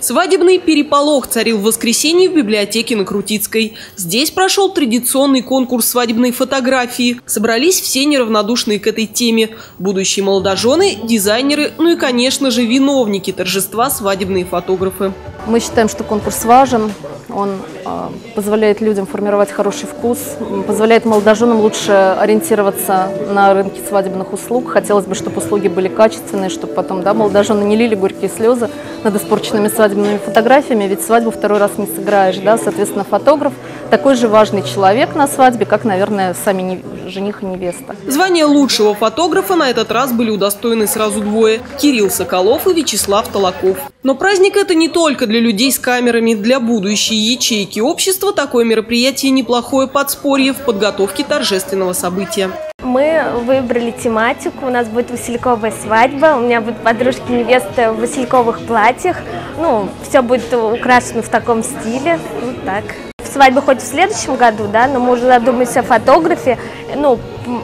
Свадебный переполох царил в воскресенье в библиотеке на Крутицкой. Здесь прошел традиционный конкурс свадебной фотографии. Собрались все неравнодушные к этой теме. Будущие молодожены, дизайнеры, ну и, конечно же, виновники торжества свадебные фотографы. Мы считаем, что конкурс важен, он э, позволяет людям формировать хороший вкус, позволяет молодоженам лучше ориентироваться на рынке свадебных услуг. Хотелось бы, чтобы услуги были качественные, чтобы потом да, молодожены не лили горькие слезы над испорченными свадебными фотографиями, ведь свадьбу второй раз не сыграешь. Да? Соответственно, фотограф такой же важный человек на свадьбе, как, наверное, сами жених и невеста. Звание лучшего фотографа на этот раз были удостоены сразу двое – Кирилл Соколов и Вячеслав Толоков. Но праздник это не только для людей с камерами. Для будущей ячейки общества такое мероприятие неплохое подспорье в подготовке торжественного события. Мы выбрали тематику, у нас будет васильковая свадьба, у меня будут подружки невесты в васильковых платьях. Ну, все будет украшено в таком стиле, вот так. Свадьба хоть в следующем году, да, но мы уже задумались о фотографии. Ну,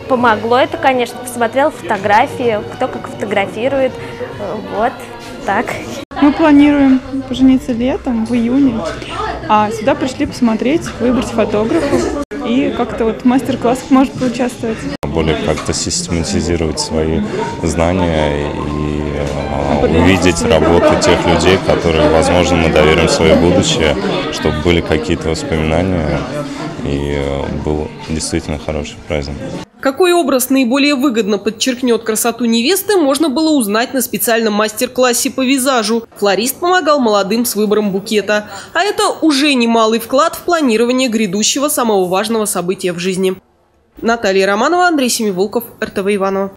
помогло это, конечно, посмотрел фотографии, кто как фотографирует, вот так. Мы планируем пожениться летом, в июне, а сюда пришли посмотреть, выбрать фотографов и как-то вот в мастер-классах может поучаствовать. Более как-то систематизировать свои знания и увидеть работу тех людей, которым, возможно, мы доверим свое будущее, чтобы были какие-то воспоминания и э, был действительно хороший праздник. Какой образ наиболее выгодно подчеркнет красоту невесты, можно было узнать на специальном мастер-классе по визажу. Флорист помогал молодым с выбором букета. А это уже немалый вклад в планирование грядущего самого важного события в жизни. Наталья Романова, Андрей Семиволков, РТВ Иванова.